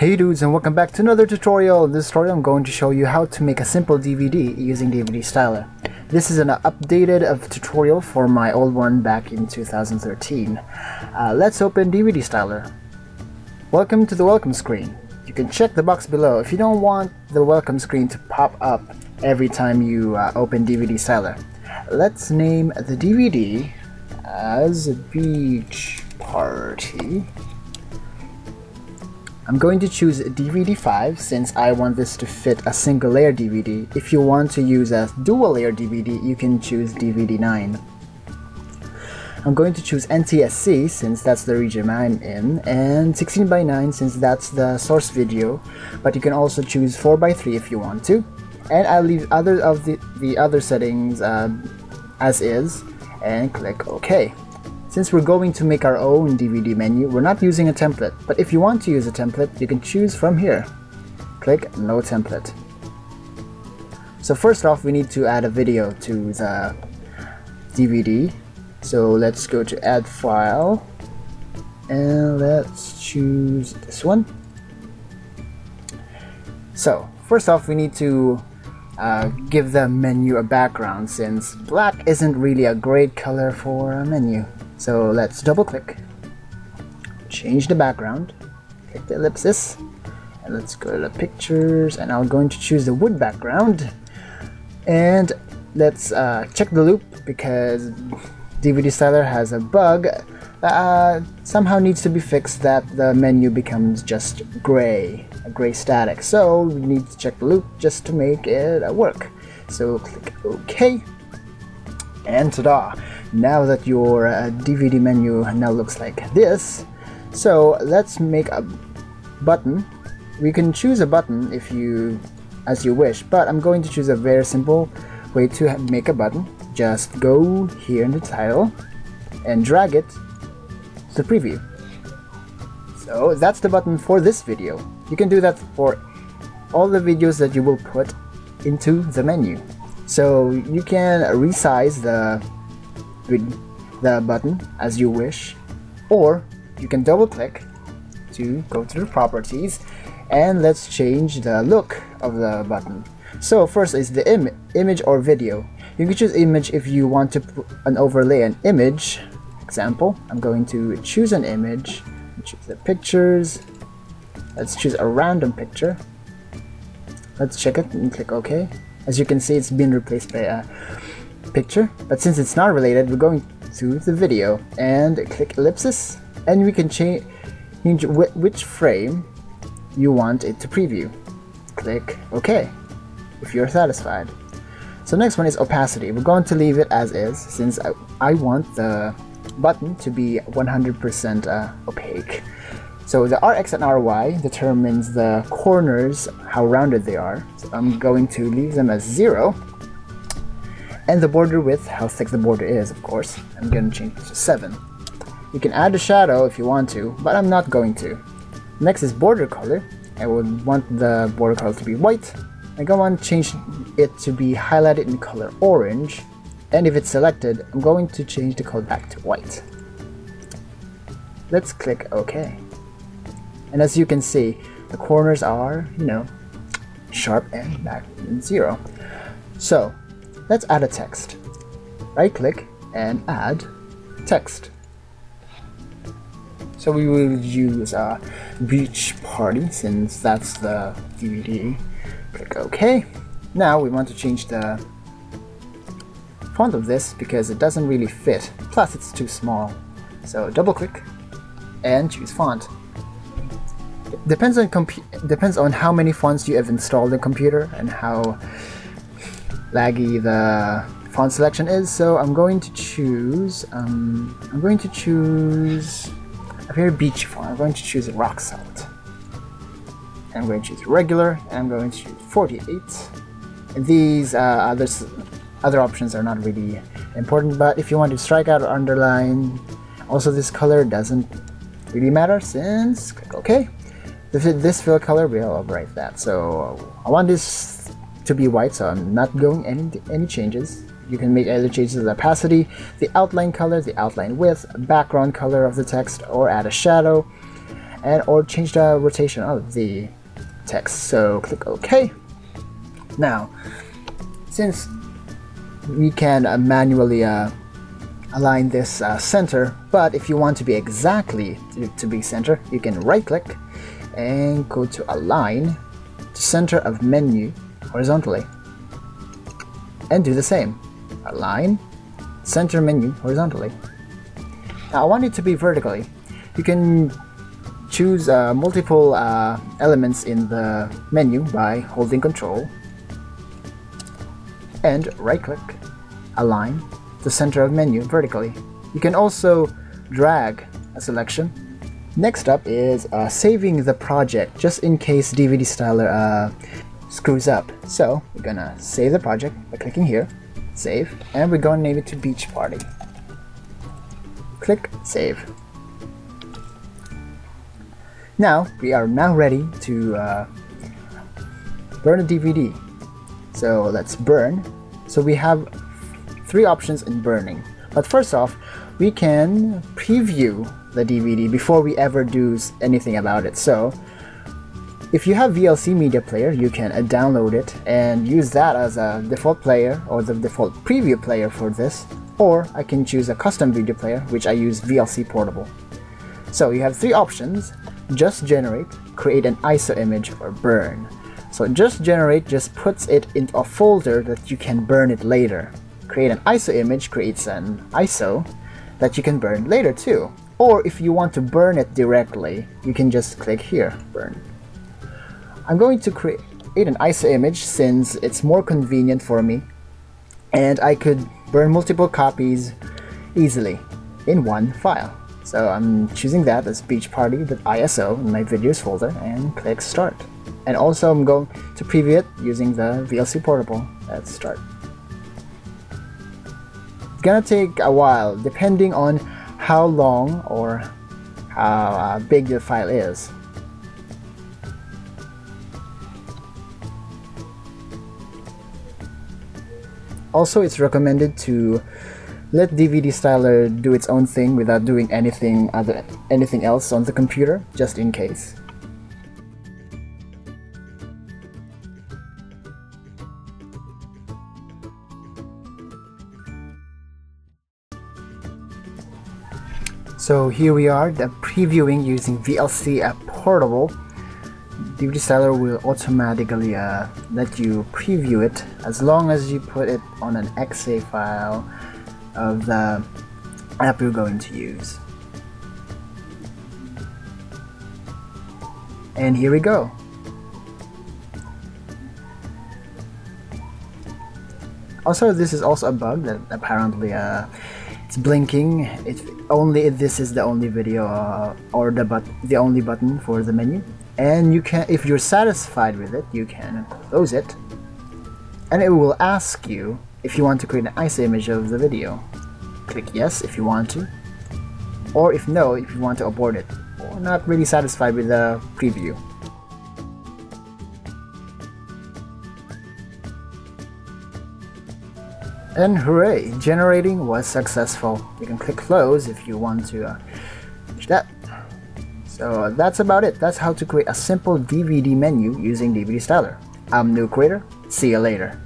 Hey dudes and welcome back to another tutorial. In this tutorial I'm going to show you how to make a simple DVD using DVDStyler. This is an updated of tutorial for my old one back in 2013. Uh, let's open DVDStyler. Welcome to the welcome screen. You can check the box below if you don't want the welcome screen to pop up every time you uh, open DVDStyler. Let's name the DVD as Beach Party. I'm going to choose DVD 5 since I want this to fit a single layer DVD. If you want to use a dual layer DVD, you can choose DVD 9. I'm going to choose NTSC since that's the region I'm in, and 16 by 9 since that's the source video, but you can also choose 4 by 3 if you want to. And I'll leave other of the, the other settings uh, as is, and click OK. Since we're going to make our own DVD menu, we're not using a template, but if you want to use a template, you can choose from here. Click No Template. So first off, we need to add a video to the DVD. So let's go to Add File, and let's choose this one. So first off, we need to uh, give the menu a background since black isn't really a great color for a menu. So let's double click, change the background, click the ellipsis, and let's go to the pictures and I'm going to choose the wood background. And let's uh, check the loop because DVDStyler has a bug that uh, somehow needs to be fixed that the menu becomes just gray, a gray static. So we need to check the loop just to make it uh, work. So click OK and ta-da! Now that your uh, DVD menu now looks like this, so let's make a button. We can choose a button if you, as you wish, but I'm going to choose a very simple way to make a button. Just go here in the title and drag it to preview. So that's the button for this video. You can do that for all the videos that you will put into the menu. So you can resize the the button as you wish or you can double click to go to the properties and let's change the look of the button. So first is the Im image or video. You can choose image if you want to put an overlay an image. Example, I'm going to choose an image, choose the pictures. Let's choose a random picture. Let's check it and click OK. As you can see, it's been replaced by a picture, but since it's not related, we're going to the video and click ellipsis, and we can change which frame you want it to preview. Click OK if you're satisfied. So next one is opacity. We're going to leave it as is since I, I want the button to be 100% uh, opaque. So the Rx and Ry determines the corners, how rounded they are. So I'm going to leave them as zero. And the border width, how thick the border is, of course. I'm going to change it to 7. You can add a shadow if you want to, but I'm not going to. Next is border color. I would want the border color to be white. I go on change it to be highlighted in color orange. And if it's selected, I'm going to change the color back to white. Let's click OK. And as you can see, the corners are, you know, sharp and back in zero. So let's add a text. Right click and add text. So we will use a beach party since that's the DVD. Click OK. Now we want to change the font of this because it doesn't really fit. Plus it's too small. So double click and choose font depends on depends on how many fonts you have installed in the computer and how laggy the font selection is. So I'm going to choose um, I'm going to choose a very beachy font. I'm going to choose rock salt. I'm going to choose regular and I'm going to choose 48. These uh, other other options are not really important, but if you want to strike out or underline, also this color doesn't really matter since click OK. This this fill color we'll overwrite that. So I want this to be white, so I'm not going any any changes. You can make other changes to the opacity, the outline color, the outline width, background color of the text, or add a shadow. and or change the rotation of the text. So click OK. Now, since we can uh, manually uh, align this uh, center, but if you want to be exactly to, to be center, you can right click and go to align to center of menu horizontally and do the same. Align, center menu horizontally. Now I want it to be vertically. You can choose uh, multiple uh, elements in the menu by holding control and right click, align the center of menu vertically. You can also drag a selection. Next up is uh, saving the project just in case DVDStyler uh, screws up. So we're gonna save the project by clicking here, save, and we're gonna name it to Beach Party. Click Save. Now we are now ready to uh, burn a DVD. So let's burn. So we have three options in burning. But first off, we can preview the DVD before we ever do anything about it. So if you have VLC Media Player, you can uh, download it and use that as a default player or the default preview player for this. Or I can choose a custom video player, which I use VLC Portable. So you have three options, just generate, create an ISO image, or burn. So just generate just puts it into a folder that you can burn it later. Create an ISO image creates an ISO that you can burn later too. Or if you want to burn it directly, you can just click here, burn. I'm going to create an ISO image since it's more convenient for me and I could burn multiple copies easily in one file. So I'm choosing that as beachparty.iso in my videos folder and click start. And also I'm going to preview it using the VLC portable. Let's start. It's gonna take a while depending on how long or how uh, big the file is. Also, it's recommended to let DVDStyler do its own thing without doing anything other anything else on the computer, just in case. So here we are, the previewing using VLC app portable DVDStyler will automatically uh, let you preview it as long as you put it on an exe file of the app you're going to use. And here we go. Also, this is also a bug that apparently uh, it's blinking. It's only if this is the only video uh, or the but the only button for the menu and you can if you're satisfied with it you can close it. And it will ask you if you want to create an ISO image of the video. Click yes if you want to. Or if no if you want to abort it. Or not really satisfied with the preview. And hooray generating was successful. You can click close if you want to uh, that so that's about it. That's how to create a simple DVD menu using DVDStyler. I'm Newecreator. See you later.